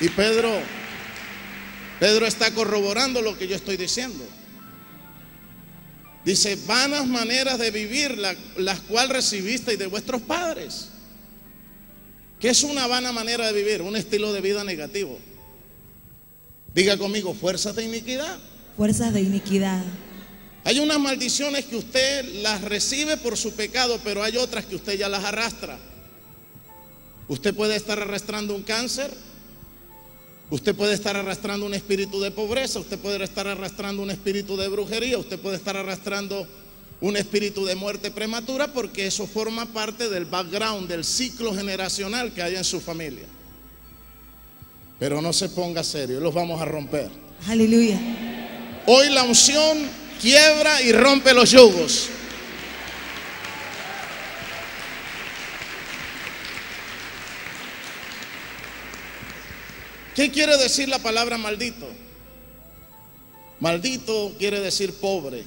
Y Pedro, Pedro está corroborando lo que yo estoy diciendo. Dice, vanas maneras de vivir, las cuales recibisteis de vuestros padres. ¿Qué es una vana manera de vivir? Un estilo de vida negativo. Diga conmigo, fuerzas de iniquidad. Fuerzas de iniquidad. Hay unas maldiciones que usted las recibe por su pecado, pero hay otras que usted ya las arrastra. Usted puede estar arrastrando un cáncer, usted puede estar arrastrando un espíritu de pobreza, usted puede estar arrastrando un espíritu de brujería, usted puede estar arrastrando un espíritu de muerte prematura porque eso forma parte del background, del ciclo generacional que hay en su familia. Pero no se ponga serio, los vamos a romper. Aleluya. Hoy la unción quiebra y rompe los yugos. ¿Qué quiere decir la palabra maldito? Maldito quiere decir pobre.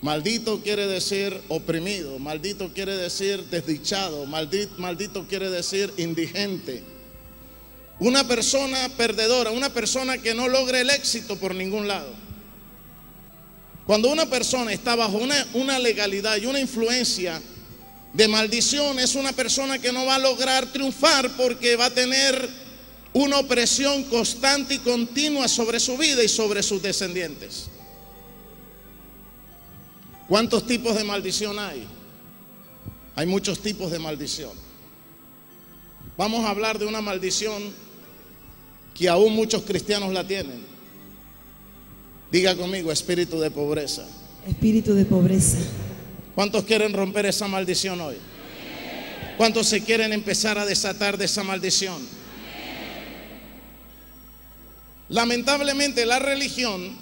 Maldito quiere decir oprimido. Maldito quiere decir desdichado. Maldito, maldito quiere decir indigente. Una persona perdedora, una persona que no logra el éxito por ningún lado. Cuando una persona está bajo una, una, legalidad y una influencia de maldición, es una persona que no va a lograr triunfar porque va a tener una opresión constante y continua sobre su vida y sobre sus descendientes. ¿Cuántos tipos de maldición hay? Hay muchos tipos de maldición. Vamos a hablar de una maldición que aún muchos cristianos la tienen. Diga conmigo, espíritu de pobreza. Espíritu de pobreza. ¿Cuántos quieren romper esa maldición hoy? ¿Cuántos se quieren empezar a desatar de esa maldición? Lamentablemente la religión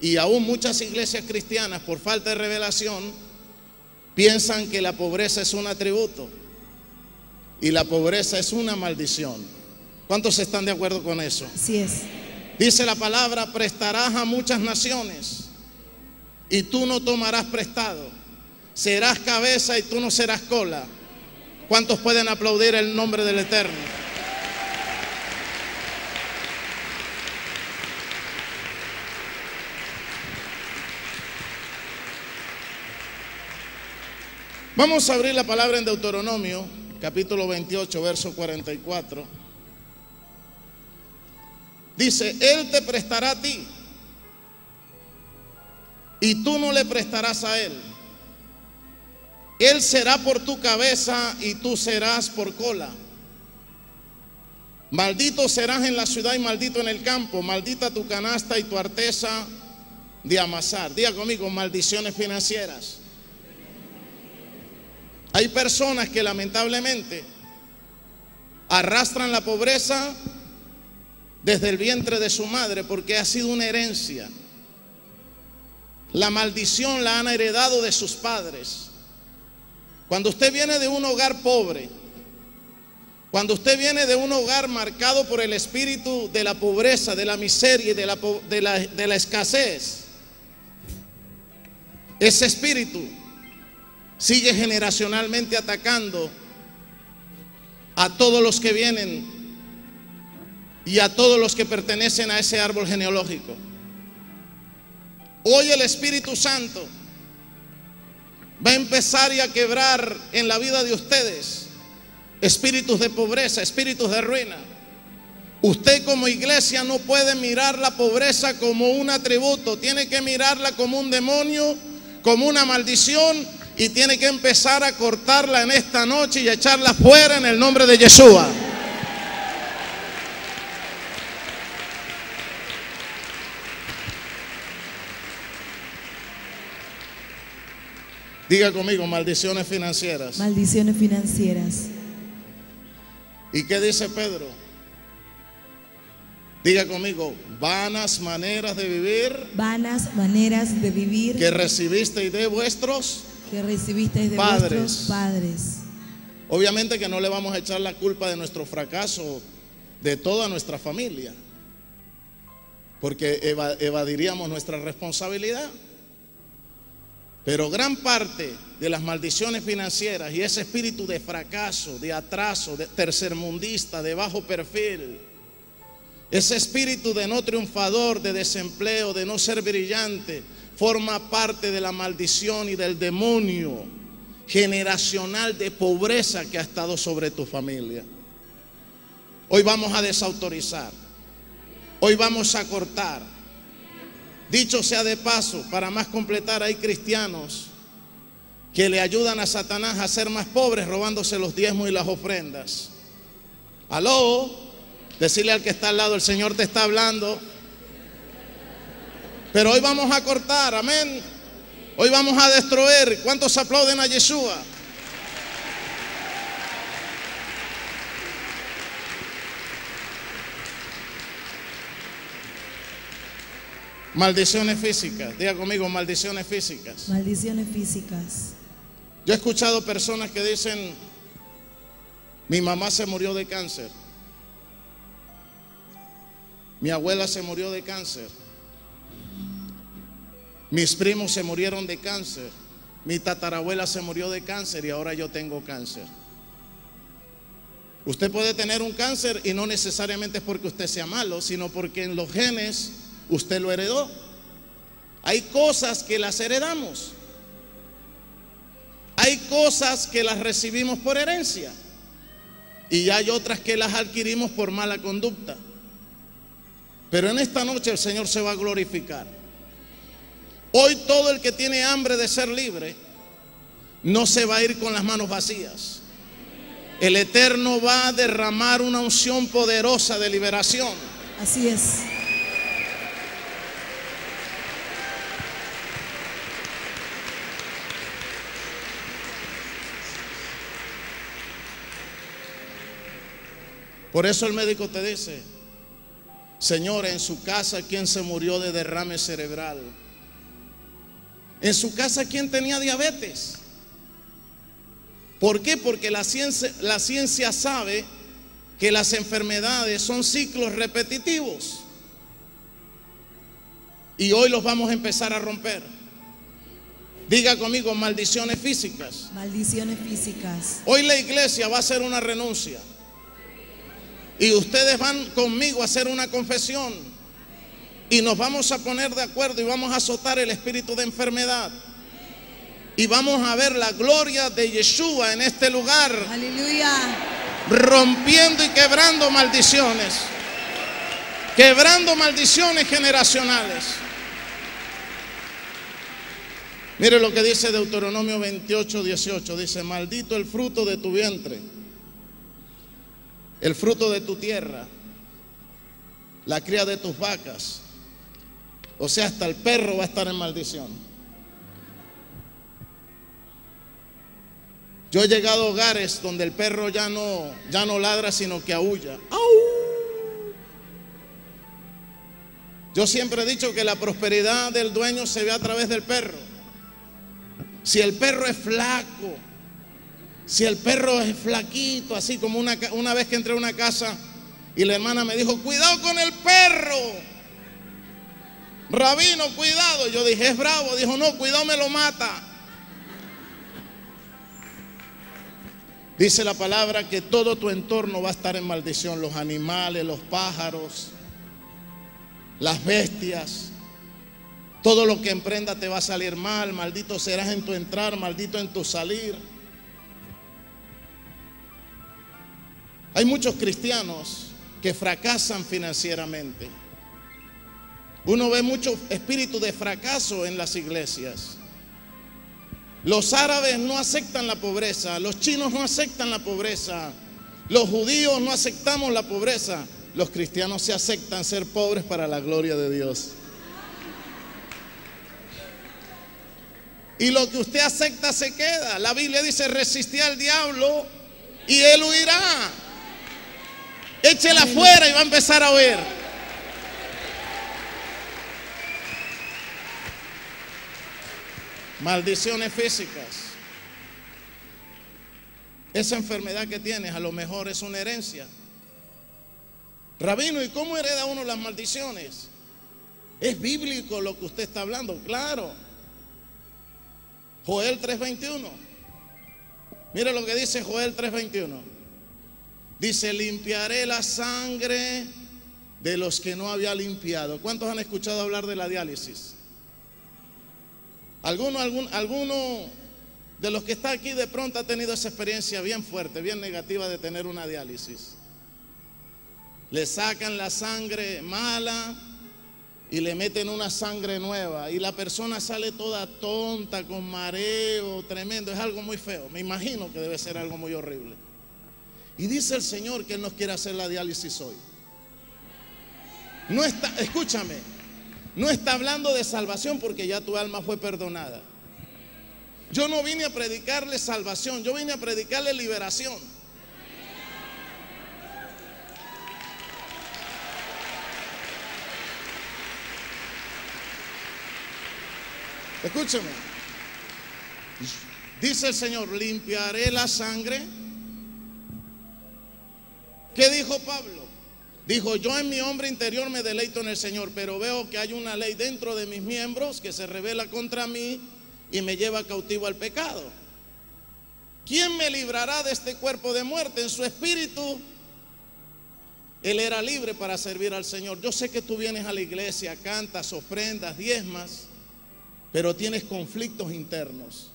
y aún muchas iglesias cristianas por falta de revelación piensan que la pobreza es un atributo y la pobreza es una maldición. ¿Cuántos están de acuerdo con eso? Así es. Dice la palabra, prestarás a muchas naciones y tú no tomarás prestado. Serás cabeza y tú no serás cola. ¿Cuántos pueden aplaudir el nombre del Eterno? Vamos a abrir la palabra en Deuteronomio, capítulo 28, verso 44. Dice, Él te prestará a ti y tú no le prestarás a Él. Él será por tu cabeza y tú serás por cola. Maldito serás en la ciudad y maldito en el campo. Maldita tu canasta y tu arteza de amasar. Diga conmigo, maldiciones financieras. Hay personas que lamentablemente arrastran la pobreza desde el vientre de su madre porque ha sido una herencia. La maldición la han heredado de sus padres. Cuando usted viene de un hogar pobre, cuando usted viene de un hogar marcado por el espíritu de la pobreza, de la miseria y de la, de la, de la escasez, ese espíritu sigue generacionalmente atacando a todos los que vienen y a todos los que pertenecen a ese árbol genealógico. Hoy el Espíritu Santo va a empezar y a quebrar en la vida de ustedes espíritus de pobreza, espíritus de ruina. Usted como iglesia no puede mirar la pobreza como un atributo, tiene que mirarla como un demonio, como una maldición y tiene que empezar a cortarla en esta noche y echarla fuera en el nombre de Yeshua. Diga conmigo, maldiciones financieras. Maldiciones financieras. ¿Y qué dice Pedro? Diga conmigo, vanas maneras de vivir. Vanas maneras de vivir. Que recibisteis de vuestros que recibisteis de padres. vuestros padres. Obviamente que no le vamos a echar la culpa de nuestro fracaso de toda nuestra familia, porque evadiríamos nuestra responsabilidad. Pero gran parte de las maldiciones financieras y ese espíritu de fracaso, de atraso, de tercermundista, de bajo perfil, Ese espíritu de no triunfador, de desempleo, de no ser brillante, forma parte de la maldición y del demonio generacional de pobreza que ha estado sobre tu familia. Hoy vamos a desautorizar. Hoy vamos a cortar. Dicho sea de paso, para más completar, hay cristianos que le ayudan a Satanás a ser más pobres robándose los diezmos y las ofrendas. Aló, Decirle al que está al lado, el Señor te está hablando. Pero hoy vamos a cortar, amén. Hoy vamos a destruir. ¿Cuántos aplauden a Yeshua? Maldiciones físicas. Diga conmigo, maldiciones físicas. Maldiciones físicas. Yo he escuchado personas que dicen, mi mamá se murió de cáncer. Mi abuela se murió de cáncer. Mis primos se murieron de cáncer. Mi tatarabuela se murió de cáncer y ahora yo tengo cáncer. Usted puede tener un cáncer y no necesariamente es porque usted sea malo, sino porque en los genes usted lo heredó. Hay cosas que las heredamos. Hay cosas que las recibimos por herencia. Y hay otras que las adquirimos por mala conducta. Pero en esta noche el Señor se va a glorificar. Hoy todo el que tiene hambre de ser libre no se va a ir con las manos vacías. El Eterno va a derramar una unción poderosa de liberación. Así es. Por eso el médico te dice, Señor, en su casa, ¿quién se murió de derrame cerebral? En su casa, ¿quién tenía diabetes? ¿Por qué? Porque la ciencia, la ciencia sabe que las enfermedades son ciclos repetitivos. Y hoy los vamos a empezar a romper. Diga conmigo, maldiciones físicas. Maldiciones físicas. Hoy la iglesia va a hacer una renuncia. Y ustedes van conmigo a hacer una confesión. Y nos vamos a poner de acuerdo y vamos a azotar el espíritu de enfermedad. Y vamos a ver la gloria de Yeshua en este lugar. Aleluya. Rompiendo y quebrando maldiciones. Quebrando maldiciones generacionales. Mire lo que dice Deuteronomio 28, 18. Dice, maldito el fruto de tu vientre el fruto de tu tierra, la cría de tus vacas. O sea, hasta el perro va a estar en maldición. Yo he llegado a hogares donde el perro ya no, ya no ladra, sino que aúlla. Yo siempre he dicho que la prosperidad del dueño se ve a través del perro. Si el perro es flaco, si el perro es flaquito, así como una, una vez que entré a una casa y la hermana me dijo, cuidado con el perro. Rabino, cuidado. Yo dije, es bravo. Dijo, no, cuidado, me lo mata. Dice la palabra que todo tu entorno va a estar en maldición. Los animales, los pájaros, las bestias. Todo lo que emprenda te va a salir mal. Maldito serás en tu entrar, maldito en tu salir. Hay muchos cristianos que fracasan financieramente. Uno ve mucho espíritu de fracaso en las iglesias. Los árabes no aceptan la pobreza, los chinos no aceptan la pobreza, los judíos no aceptamos la pobreza, los cristianos se aceptan ser pobres para la gloria de Dios. Y lo que usted acepta se queda. La Biblia dice, resistí al diablo y él huirá. Échela afuera y va a empezar a oír. Maldiciones físicas. Esa enfermedad que tienes a lo mejor es una herencia. Rabino, ¿y cómo hereda uno las maldiciones? Es bíblico lo que usted está hablando, claro. Joel 3:21. Mira lo que dice Joel 3:21. Dice, limpiaré la sangre de los que no había limpiado. ¿Cuántos han escuchado hablar de la diálisis? ¿Alguno, alguno de los que está aquí de pronto ha tenido esa experiencia bien fuerte, bien negativa de tener una diálisis? Le sacan la sangre mala y le meten una sangre nueva y la persona sale toda tonta, con mareo, tremendo. Es algo muy feo. Me imagino que debe ser algo muy horrible. Y dice el Señor que Él nos quiere hacer la diálisis hoy. No está, escúchame, no está hablando de salvación porque ya tu alma fue perdonada. Yo no vine a predicarle salvación, yo vine a predicarle liberación. Escúchame. Dice el Señor, limpiaré la sangre. ¿Qué dijo Pablo? Dijo, yo en mi hombre interior me deleito en el Señor, pero veo que hay una ley dentro de mis miembros que se revela contra mí y me lleva cautivo al pecado. ¿Quién me librará de este cuerpo de muerte? En su espíritu, Él era libre para servir al Señor. Yo sé que tú vienes a la iglesia, cantas, ofrendas, diezmas, pero tienes conflictos internos,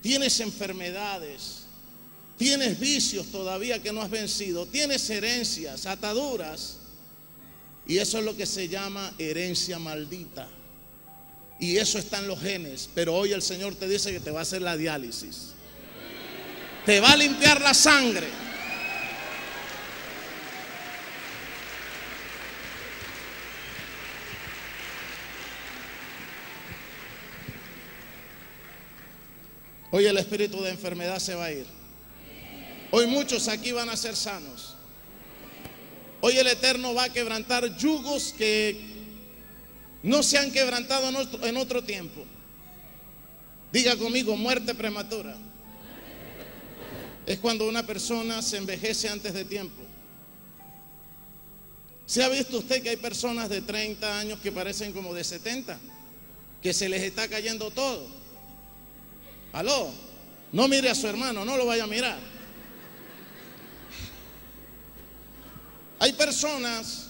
tienes enfermedades, tienes vicios todavía que no has vencido, tienes herencias, ataduras, y eso es lo que se llama herencia maldita. Y eso está en los genes, pero hoy el Señor te dice que te va a hacer la diálisis. Te va a limpiar la sangre. Hoy el espíritu de enfermedad se va a ir. Hoy muchos aquí van a ser sanos. Hoy el Eterno va a quebrantar yugos que no se han quebrantado en otro, tiempo. Diga conmigo, muerte prematura. Es cuando una persona se envejece antes de tiempo. ¿Se ha visto usted que hay personas de 30 años que parecen como de 70? Que se les está cayendo todo. Aló, no mire a su hermano, no lo vaya a mirar. Hay personas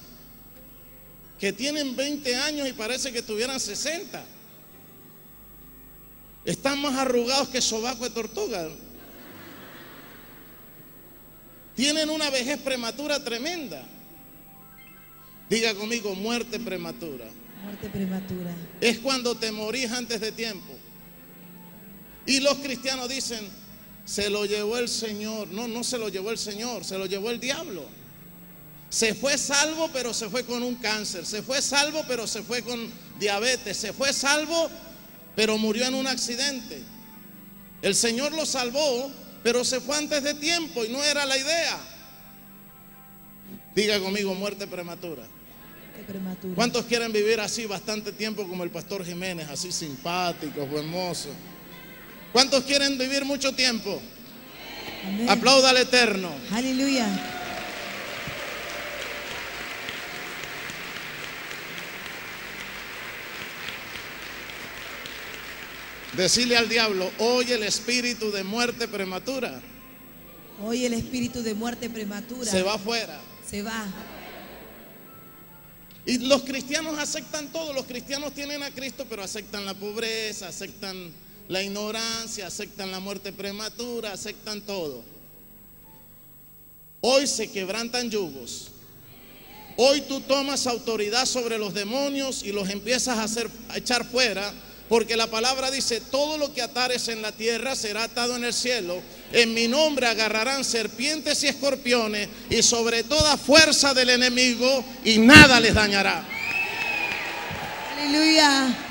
que tienen 20 años y parece que tuvieran 60. Están más arrugados que sobaco de tortuga. Tienen una vejez prematura tremenda. Diga conmigo, muerte prematura. Muerte prematura. Es cuando te morís antes de tiempo. Y los cristianos dicen, se lo llevó el Señor. No, no se lo llevó el Señor, se lo llevó el diablo. Se fue salvo, pero se fue con un cáncer. Se fue salvo, pero se fue con diabetes. Se fue salvo, pero murió en un accidente. El Señor lo salvó, pero se fue antes de tiempo y no era la idea. Diga conmigo, muerte prematura. ¿Cuántos quieren vivir así bastante tiempo como el pastor Jiménez, así simpático, hermoso? ¿Cuántos quieren vivir mucho tiempo? Amén. Aplauda al Eterno. Aleluya. Decirle al diablo, oye el espíritu de muerte prematura. Hoy el espíritu de muerte prematura Se va afuera. se va. Y los cristianos aceptan todo. Los cristianos tienen a Cristo, pero aceptan la pobreza, aceptan la ignorancia, aceptan la muerte prematura, aceptan todo. Hoy se quebrantan yugos. Hoy tú tomas autoridad sobre los demonios y los empiezas a, hacer, a echar fuera, porque la palabra dice, todo lo que atares en la tierra será atado en el cielo. En mi nombre agarrarán serpientes y escorpiones y sobre toda fuerza del enemigo y nada les dañará. Aleluya.